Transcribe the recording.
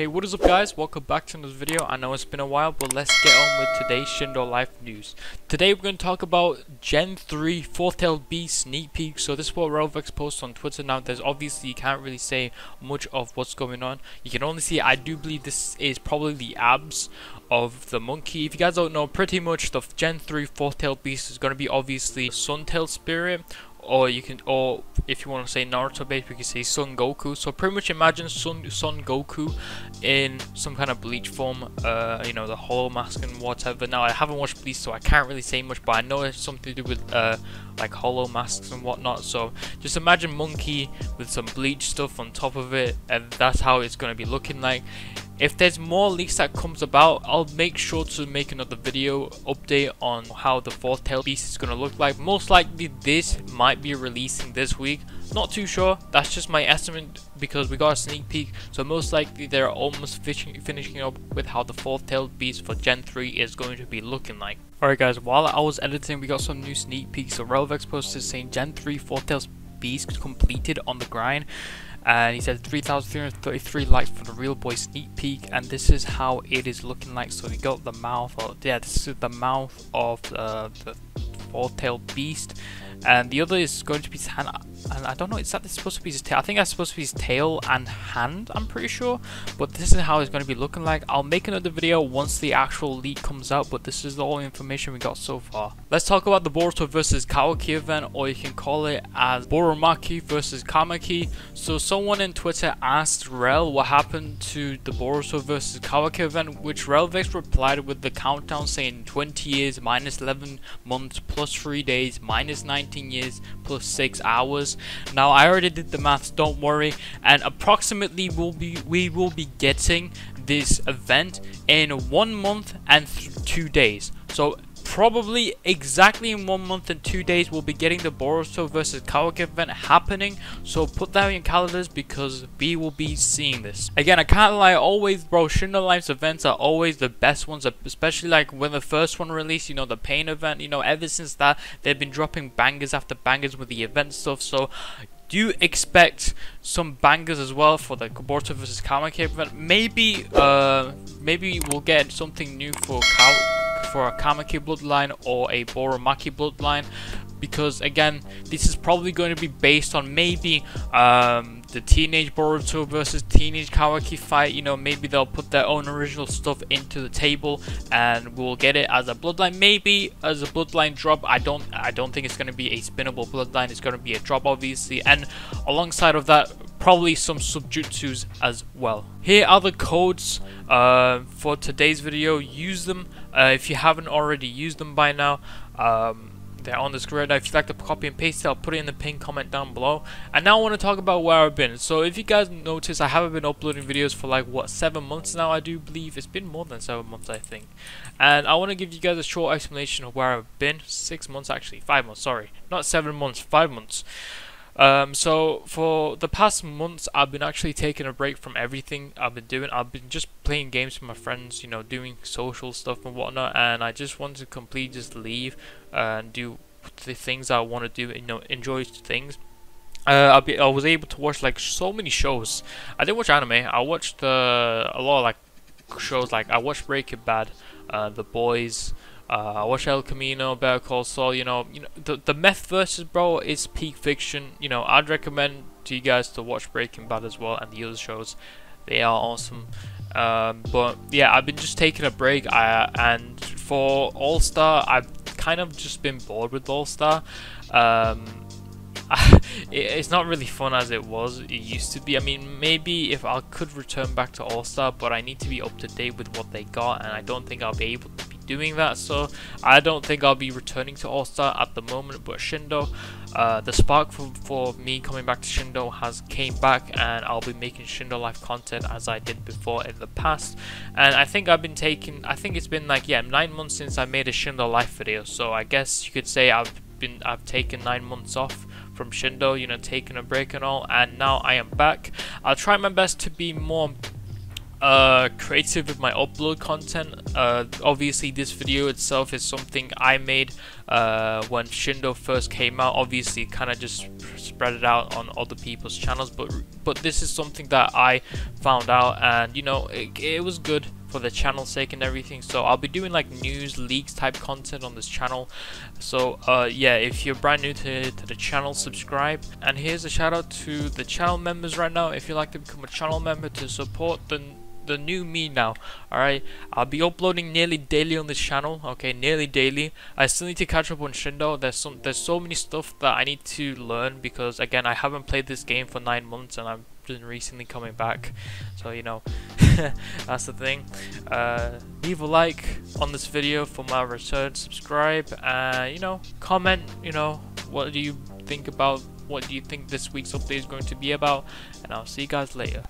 Hey what is up guys, welcome back to another video. I know it's been a while but let's get on with today's Shindo Life news. Today we're going to talk about Gen 3 Fourth Tail Beast sneak peek. So this is what Relvex posts on Twitter now. There's obviously you can't really say much of what's going on. You can only see I do believe this is probably the abs of the monkey. If you guys don't know, pretty much the Gen 3 Fourth Tail Beast is going to be obviously Suntail Spirit or you can or if you want to say Naruto based we can say Son Goku. So pretty much imagine Son, Son Goku in some kind of bleach form uh, you know the hollow mask and whatever. Now I haven't watched bleach so I can't really say much but I know it's something to do with uh, like hollow masks and whatnot. So just imagine monkey with some bleach stuff on top of it and that's how it's going to be looking like if there's more leaks that comes about, I'll make sure to make another video update on how the fourth tail beast is going to look like. Most likely this might be releasing this week. Not too sure, that's just my estimate because we got a sneak peek. So most likely they're almost finishing up with how the fourth tail beast for Gen 3 is going to be looking like. Alright guys, while I was editing we got some new sneak peeks. So Relvex posted saying Gen 3 four tail beast completed on the grind and he said 3333 likes for the real boy sneak peek and this is how it is looking like. So we got the mouth of yeah this is the mouth of uh, the four-tailed beast. And the other is going to be hand and I don't know is that supposed to be his tail I think that's supposed to be his tail and hand I'm pretty sure. But this is how it's going to be looking like. I'll make another video once the actual leak comes out but this is all the information we got so far. Let's talk about the Boruto versus Kawaki event or you can call it as Borumaki versus Kamaki. So someone in Twitter asked Rel what happened to the Boruto versus Kawaki event which Relvex replied with the countdown saying 20 years minus 11 months plus 3 days minus 19 19 years plus 6 hours. Now I already did the maths, don't worry, and approximately we'll be we will be getting this event in 1 month and 2 days. So probably exactly in one month and two days we'll be getting the Boruto versus Kawaki event happening. So put that in your calendars because we will be seeing this. Again I can't lie always bro Shindo Life's events are always the best ones especially like when the first one released you know the pain event you know ever since that they've been dropping bangers after bangers with the event stuff. So do expect some bangers as well for the Boruto versus Kawaki event. Maybe uh maybe we'll get something new for Kawaki for a Kamaki bloodline or a Borumaki bloodline because again this is probably going to be based on maybe um, the teenage Boruto versus teenage Kawaki fight you know maybe they'll put their own original stuff into the table and we'll get it as a bloodline maybe as a bloodline drop I don't I don't think it's going to be a spinnable bloodline it's going to be a drop obviously and alongside of that probably some subjutsus as well. Here are the codes uh, for today's video. Use them uh, if you haven't already used them by now. Um, they're on the screen. If you'd like to copy and paste it, I'll put it in the pinned comment down below. And now I want to talk about where I've been. So if you guys notice, I haven't been uploading videos for like, what, seven months now, I do believe. It's been more than seven months, I think. And I want to give you guys a short explanation of where I've been. Six months, actually. Five months, sorry. Not seven months, five months. Um, so for the past months, I've been actually taking a break from everything I've been doing. I've been just playing games with my friends, you know, doing social stuff and whatnot, and I just want to completely just leave and do the things I want to do, you know, enjoy things. Uh, be, I was able to watch like so many shows. I didn't watch anime. I watched uh, a lot of like shows. Like I watched Breaking Bad, uh, The Boys, uh, watch El Camino, Better Call Saul. You know, you know the the meth versus bro is peak fiction. You know, I'd recommend to you guys to watch Breaking Bad as well and the other shows. They are awesome. Um, but yeah, I've been just taking a break. I, and for All Star, I've kind of just been bored with All Star. Um, it's not really fun as it was it used to be I mean maybe if I could return back to All-Star but I need to be up to date with what they got and I don't think I'll be able to doing that so I don't think I'll be returning to All-Star at the moment but Shindo uh, the spark for, for me coming back to Shindo has came back and I'll be making Shindo Life content as I did before in the past. And I think I've been taking I think it's been like yeah nine months since I made a Shindo Life video so I guess you could say I've been I've taken nine months off from Shindo you know taking a break and all and now I am back. I'll try my best to be more uh, creative with my upload content. Uh, obviously, this video itself is something I made uh, when Shindo first came out. Obviously, kind of just spread it out on other people's channels, but but this is something that I found out, and you know, it, it was good for the channel's sake and everything so I'll be doing like news leaks type content on this channel so uh, yeah if you're brand new to, to the channel subscribe and here's a shout out to the channel members right now if you'd like to become a channel member to support the the new me now alright? I'll be uploading nearly daily on this channel okay? Nearly daily. I still need to catch up on Shindo. There's some there's so many stuff that I need to learn because again I haven't played this game for nine months and I've been recently coming back. So you know that's the thing. Uh, leave a like on this video for my return. Subscribe and you know comment you know what do you think about what do you think this week's update is going to be about? And I'll see you guys later.